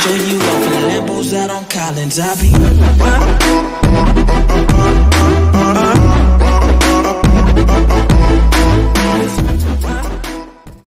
Show you off in Lambos out on Collins. I be.